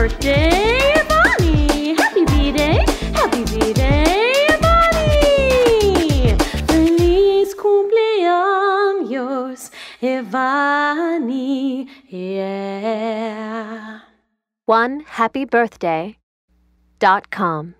birthday, Bonnie! Happy birthday, happy Bonnie! Feliz cumpleaños, Evani! Yeah! One happy birthday dot com.